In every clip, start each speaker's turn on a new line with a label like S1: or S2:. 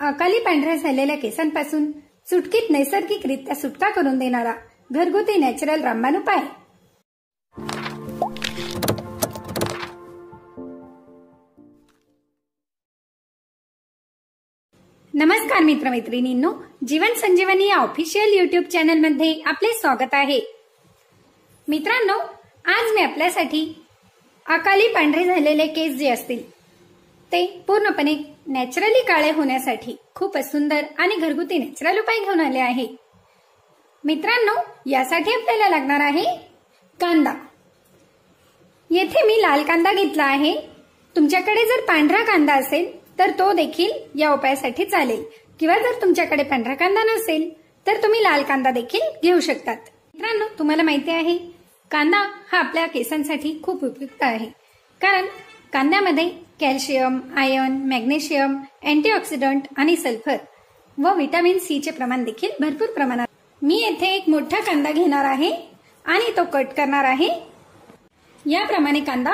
S1: अकाली पांढऱ्या झालेल्या केसांपासून सुटकीत नैसर्गिकरित्या सुटका करून देणारा घरगुती नॅचरल रामबाण उपाय. नमस्कार मित्रमैत्रिणींनो जीवन संजीवनी या ऑफिशियल युट्यूब चॅनलमध्ये आपले स्वागत आहे. मित्रांनो आज मी आपल्यासाठी अकाली पांढरे झालेले केस जे असतील ते पूर्णपणे नॅचरली काळे होण्यासाठी खूपच सुंदर आणि घरगुती नॅचरल उपाय घेऊन आले आहे. मित्रांनो यासाठी आपल्याला लागणार आहे कांदा. येथे मी लाल कांदा घेतला आहे. तुमच्याकडे जर पांढरा कांदा असेल तर तो देखील या उपायासाठी चालेल. किंवा जर तुमच्याकडे पांढरा कांदा नसेल तर तुम्ही लाल कांदा देखील घेऊ शकतात. मित्रांनो तुम्हाला माहिती आहे कांदा हा आपल्या केसांसाठी खूप उपयुक्त आहे. कारण कांद्यामध्ये कॅल्शियम आयर्न मॅग्नेशियम अँटीऑक्सिडंट आणि सल्फर व व्हिटॅमिन सी चे प्रमाण देखील भरपूर प्रमाणात. मी येथे एक मोठा कांदा घेणार आहे आणि तो कट करणार आहे. याप्रमाणे कांदा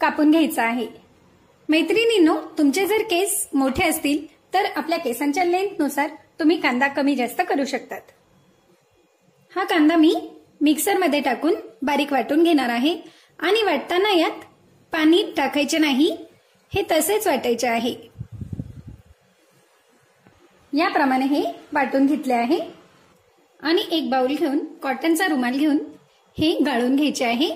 S1: कापून घ्यायचा आहे. मैत्रिणींनो तुमचे जर केस मोठे असतील तर आपल्या केसांच्या लेंथनुसार तुम्ही कांदा कमी जास्त करू शकतात. हा कांदा मी मिक्सरमध्ये टाकून बारीक वाटून घेणार आहे आणि वाटताना यात पाणी टाकायचे नाही. हे तसेच वाटायचे आहे. याप्रमाणे हे वाटून घेतले आहे. आणि एक बाउल घेऊन कॉटनचा रुमाल घेऊन हे गाळून घ्यायचे आहे.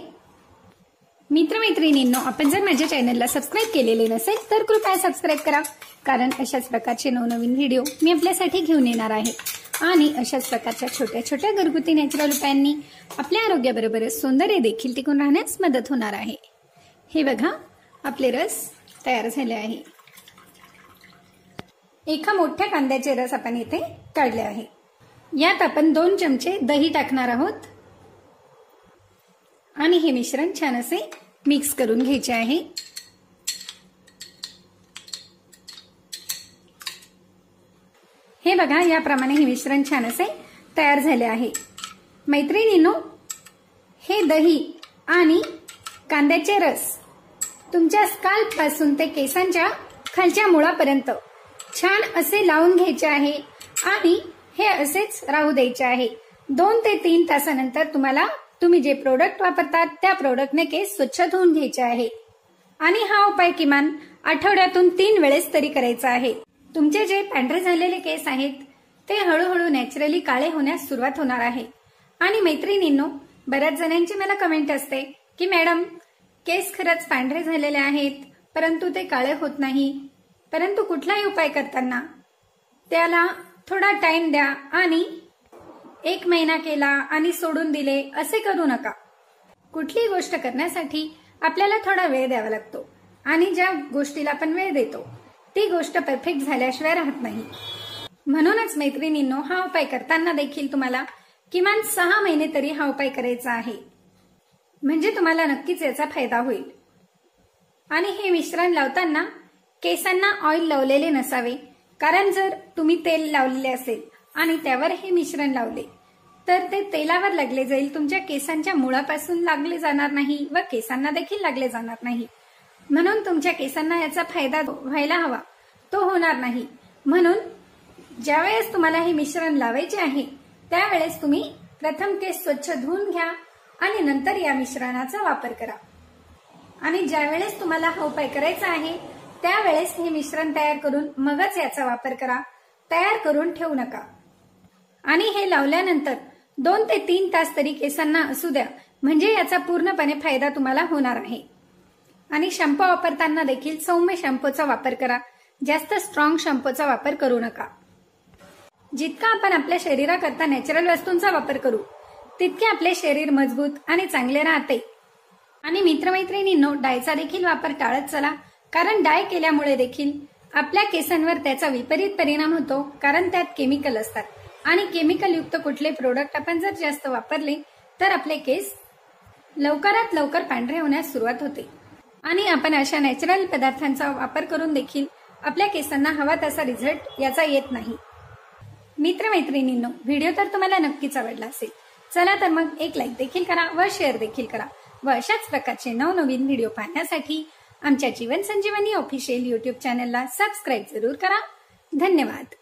S1: मित्रमैत्रिणींनो आपण जर माझ्या चॅनलला सबस्क्राईब केलेले नसेल तर कृपया सबस्क्राईब करा. कारण अशाच प्रकारचे नवनवीन व्हिडिओ मी आपल्यासाठी घेऊन येणार आहे. आणि अशाच प्रकारच्या छोट्या छोट्या घरगुती नॅचरल उपायांनी आपल्या आरोग्याबरोबरच सौंदर्य देखील टिकून राहण्यास मदत होणार आहे. हे बघा आपले रस. तयार झाले आहे. एका मोठ्या कांद्याचे रस आपण इथे काढले आहे. यात आपण दोन चमचे दही टाकणार आहोत. आणि हे मिश्रण छान असे मिक्स करून घ्यायचे आहे. हे बघा याप्रमाणे हे मिश्रण छान असे तयार झाले आहे. मैत्रिणीनो हे दही आणि कांद्याचे रस तुमच्या स्काल्पपासून ते केसांच्या खालच्या मुळापर्यंत. छान असे लावून घ्यायचे आहे आणि हे असेच राहू द्यायचे आहे. दोन ते तीन तासानंतर तुम्हाला तुम्ही जे प्रोडक्ट वापरतात त्या प्रोडक्टने केस स्वच्छ धुवून घ्यायचे आहे. आणि हा उपाय किमान आठवड्यातून तीन वेळेस तरी करायचा आहे. तुमचे जे पांढरे झालेले केस आहेत ते हळूहळू नॅचरली काळे होण्यास सुरुवात होणार आहे. आणि मैत्रिणींनो बऱ्याच जणांची मला कमेंट असते की मॅडम केस खरंच पांढरे झालेले आहेत परंतु ते काळे होत नाही. परंतु कुठलाही उपाय करताना त्याला थोडा टाइम द्या आणि एक महिना केला आणि सोडून दिले असे करू नका. कुठलीही गोष्ट करण्यासाठी आपल्याला थोडा वेळ द्यावा लागतो आणि ज्या गोष्टीला आपण वेळ देतो ती गोष्ट परफेक्ट झाल्याशिवाय राहत नाही. म्हणूनच मैत्रिणींनो हा उपाय करताना देखील तुम्हाला किमान सहा महिने तरी हा उपाय करायचा आहे. म्हणजे तुम्हाला नक्कीच याचा फायदा होईल. आणि हे मिश्रण लावताना केसांना ऑइल लावलेले नसावे. कारण जर तुम्ही तेल लावलेले असेल आणि त्यावर हे मिश्रण लावले तर ते तेलावर लागले जाईल. तुमच्या केसांच्या मुळापासून लागले जाणार नाही व केसांना देखील लागले जाणार नाही. म्हणून तुमच्या केसांना याचा फायदा व्हायला हवा. तो होणार नाही. म्हणून ज्यावेळेस तुम्हाला हे मिश्रण लावायचे आहे त्यावेळेस तुम्ही प्रथम केस स्वच्छ धुवून घ्या. आणि नंतर या मिश्रणाचा वापर करा. आणि ज्यावेळेस तुम्हाला हा उपाय करायचा आहे त्यावेळेस हे मिश्रण तयार करून मगच याचा वापर करा. तयार करून ठेवू नका. आणि हे लावल्यानंतर दोन ते तीन तास तरी केसांना असू द्या. म्हणजे याचा पूर्णपणे फायदा तुम्हाला होणार आहे. आणि शॅम्पू वापरताना देखील सौम्य शॅम्पूचा वापर करा. जास्त स्ट्रॉंग शॅम्पूचा वापर करू नका. जितका आपण आपल्या शरीराकरता नॅचरल वस्तूंचा वापर करू तितके आपले शरीर मजबूत आणि चांगले राहते. आणि मित्रमैत्रिणींनो डायचा देखील वापर टाळत चला कारण डाय केल्यामुळे देखील आपल्या केसांवर त्याचा विपरीत परिणाम होतो कारण त्यात केमिकल असतात. आणि केमिकल युक्त कुठले प्रोडक्ट आपण जर जास्त वापरले तर आपले केस लवकरात लवकर पांढरे होण्यास सुरुवात होते. आणि आपण अशा नॅचरल पदार्थांचा वापर करून देखील आपल्या केसांना हवा तसा रिझल्ट याचा येत नाही. मित्रमैत्रिणींनो व्हिडिओ तर तुम्हाला नक्कीच आवडला असेल. चला तर मग एक लाईक देखील करा व शेअर देखील करा. व अशाच प्रकारचे नवनवीन व्हिडिओ पाहण्यासाठी आमच्या जीवन संजीवनी ऑफिशियल युट्यूब चॅनलला सबस्क्राईब जरूर करा. धन्यवाद.